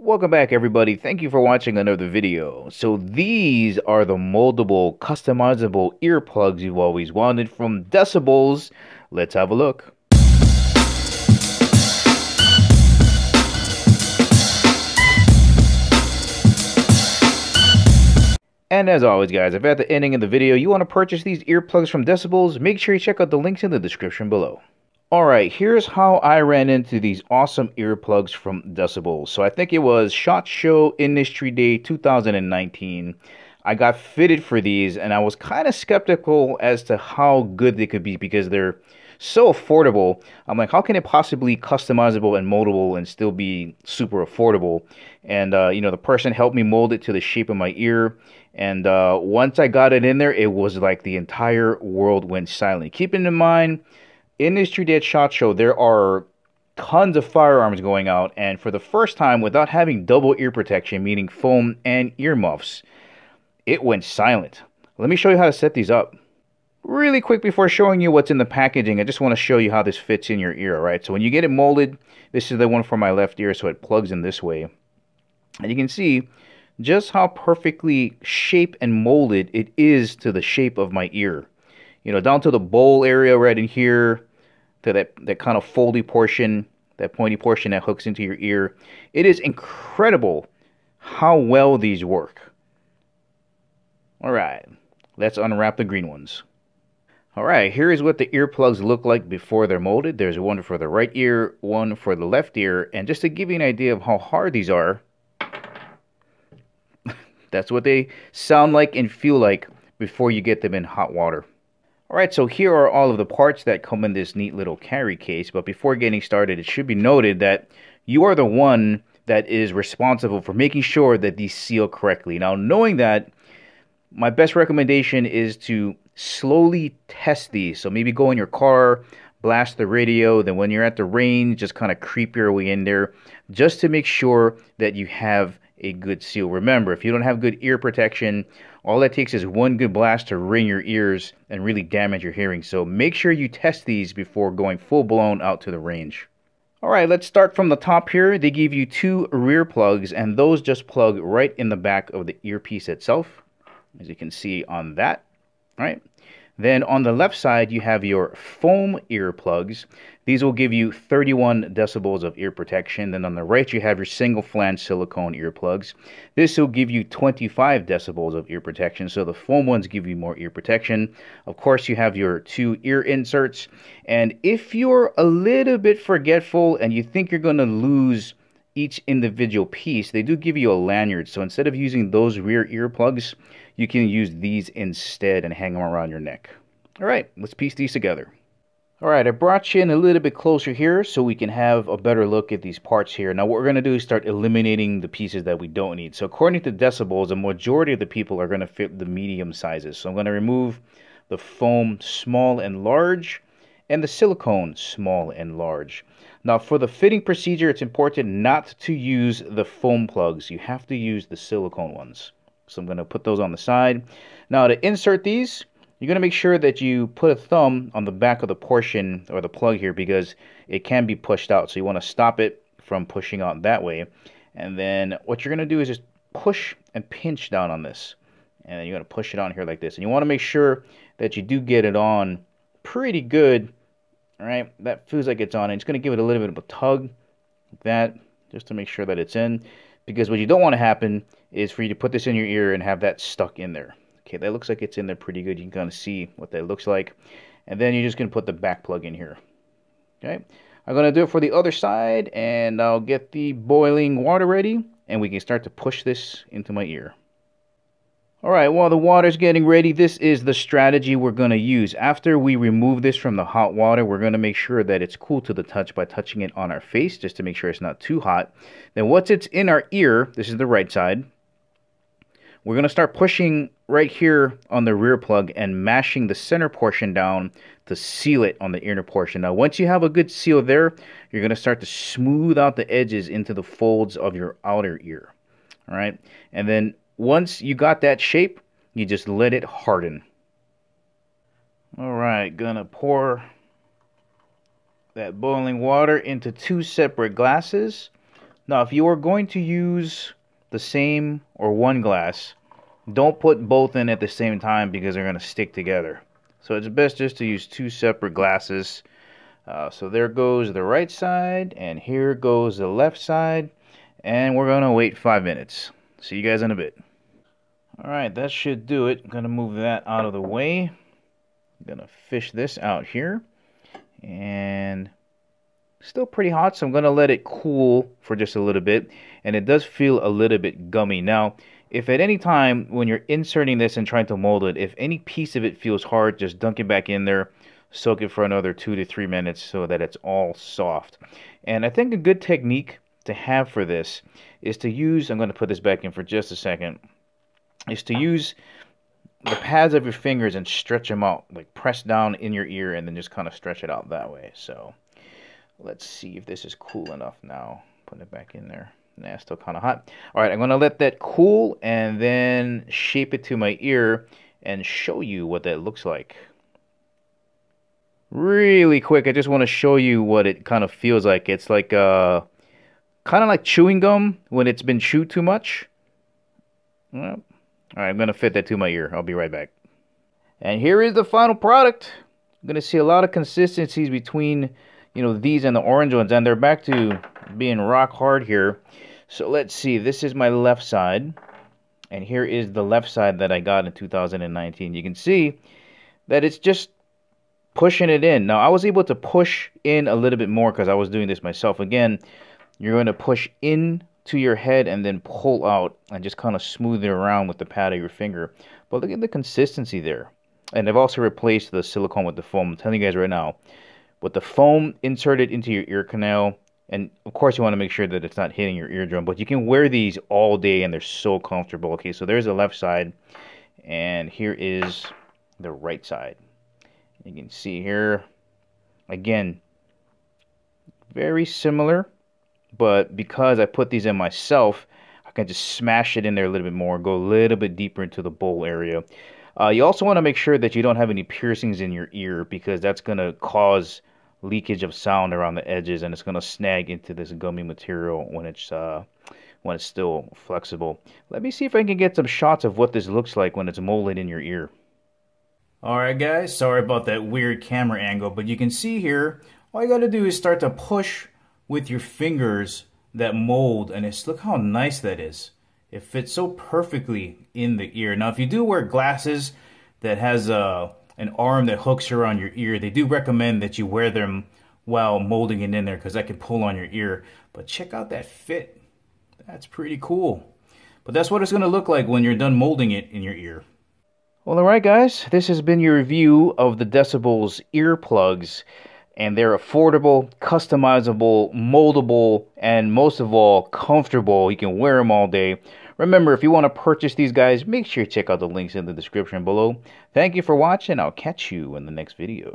Welcome back everybody. Thank you for watching another video. So these are the moldable, customizable earplugs you've always wanted from Decibullz. Let's have a look. And as always guys, if at the ending of the video you want to purchase these earplugs from Decibullz, make sure you check out the links in the description below. Alright, here's how I ran into these awesome earplugs from Decibel. So I think it was SHOT Show Industry Day 2019. I got fitted for these and I was kind of skeptical as to how good they could be because they're so affordable. I'm like, how can it possibly customizable and moldable and still be super affordable? And, uh, you know, the person helped me mold it to the shape of my ear. And uh, once I got it in there, it was like the entire world went silent. Keeping in mind, Industry Day SHOT Show, there are tons of firearms going out, and for the first time, without having double ear protection, meaning foam and earmuffs, it went silent. Let me show you how to set these up. Really quick before showing you what's in the packaging, I just want to show you how this fits in your ear, right? So when you get it molded, this is the one for my left ear, so it plugs in this way. And you can see just how perfectly shaped and molded it is to the shape of my ear. You know, down to the bowl area right in here, to that, that kind of foldy portion, that pointy portion that hooks into your ear. It is incredible how well these work. All right, let's unwrap the green ones. All right, here is what the earplugs look like before they're molded. There's one for the right ear, one for the left ear, and just to give you an idea of how hard these are, that's what they sound like and feel like before you get them in hot water. Alright, so here are all of the parts that come in this neat little carry case, but before getting started, it should be noted that you are the one that is responsible for making sure that these seal correctly. Now, knowing that, my best recommendation is to slowly test these. So maybe go in your car, blast the radio, then when you're at the range, just kind of creep your way in there, just to make sure that you have a good seal. Remember, if you don't have good ear protection, all that takes is one good blast to ring your ears and really damage your hearing. So make sure you test these before going full blown out to the range. Alright, let's start from the top here. They give you two rear plugs and those just plug right in the back of the earpiece itself. As you can see on that. Alright. Then on the left side, you have your foam earplugs. These will give you 31 decibels of ear protection. Then on the right, you have your single flange silicone earplugs. This will give you 25 decibels of ear protection. So the foam ones give you more ear protection. Of course, you have your two ear inserts. And if you're a little bit forgetful and you think you're going to lose each individual piece, they do give you a lanyard. So instead of using those rear earplugs, you can use these instead and hang them around your neck. All right, let's piece these together. All right, I brought you in a little bit closer here so we can have a better look at these parts here. Now, what we're going to do is start eliminating the pieces that we don't need. So according to Decibullz, the majority of the people are going to fit the medium sizes. So I'm going to remove the foam small and large and the silicone small and large. Now for the fitting procedure, it's important not to use the foam plugs. You have to use the silicone ones. So I'm going to put those on the side. Now to insert these, you're going to make sure that you put a thumb on the back of the portion or the plug here because it can be pushed out. So you want to stop it from pushing out that way. And then what you're going to do is just push and pinch down on this. And then you're going to push it on here like this. And you want to make sure that you do get it on pretty good right, that feels like it's on. It's going to give it a little bit of a tug, like that, just to make sure that it's in. Because what you don't want to happen is for you to put this in your ear and have that stuck in there. Okay, that looks like it's in there pretty good. You can kind of see what that looks like. And then you're just going to put the back plug in here. Okay, I'm going to do it for the other side, and I'll get the boiling water ready, and we can start to push this into my ear. Alright, while the water's getting ready, this is the strategy we're going to use. After we remove this from the hot water, we're going to make sure that it's cool to the touch by touching it on our face, just to make sure it's not too hot. Then once it's in our ear, this is the right side, we're going to start pushing right here on the rear plug and mashing the center portion down to seal it on the inner portion. Now, once you have a good seal there, you're going to start to smooth out the edges into the folds of your outer ear. All right, and then once you got that shape, you just let it harden. All right, gonna pour that boiling water into two separate glasses. Now, if you are going to use the same or one glass, don't put both in at the same time because they're going to stick together. So it's best just to use two separate glasses. Uh, so there goes the right side, and here goes the left side. And we're going to wait five minutes. See you guys in a bit. Alright, that should do it. I'm going to move that out of the way. I'm going to fish this out here. And still pretty hot, so I'm going to let it cool for just a little bit. And it does feel a little bit gummy. Now, if at any time when you're inserting this and trying to mold it, if any piece of it feels hard, just dunk it back in there, soak it for another two to three minutes so that it's all soft. And I think a good technique to have for this is to use, I'm going to put this back in for just a second, is to use the pads of your fingers and stretch them out, like press down in your ear and then just kind of stretch it out that way. So let's see if this is cool enough now. Put it back in there. Nah, still kind of hot. All right, I'm going to let that cool and then shape it to my ear and show you what that looks like. Really quick, I just want to show you what it kind of feels like. It's like uh, kind of like chewing gum when it's been chewed too much. All right, I'm going to fit that to my ear. I'll be right back. And here is the final product. I'm going to see a lot of consistencies between, you know, these and the orange ones. And they're back to being rock hard here. So let's see. This is my left side. And here is the left side that I got in 2019. You can see that it's just pushing it in. Now, I was able to push in a little bit more because I was doing this myself. Again, you're going to push in to your head and then pull out and just kind of smooth it around with the pad of your finger. But look at the consistency there. And I've also replaced the silicone with the foam. I'm telling you guys right now, with the foam inserted into your ear canal, and of course, you want to make sure that it's not hitting your eardrum, but you can wear these all day and they're so comfortable. Okay, so there's the left side, and here is the right side. You can see here, again, very similar, but because I put these in myself, I can just smash it in there a little bit more, go a little bit deeper into the bowl area. Uh, you also want to make sure that you don't have any piercings in your ear because that's going to cause leakage of sound around the edges and it's going to snag into this gummy material when it's uh, when it's still flexible. Let me see if I can get some shots of what this looks like when it's molded in your ear. Alright guys, sorry about that weird camera angle, but you can see here, all you got to do is start to push with your fingers that mold and it's look how nice that is. It fits so perfectly in the ear. Now if you do wear glasses that has a uh, an arm that hooks around your ear. They do recommend that you wear them while molding it in there because that can pull on your ear. But check out that fit. That's pretty cool. But that's what it's going to look like when you're done molding it in your ear. Well, alright guys, this has been your review of the Decibullz earplugs and they're affordable, customizable, moldable, and most of all, comfortable. You can wear them all day. Remember, if you want to purchase these guys, make sure you check out the links in the description below. Thank you for watching. I'll catch you in the next video.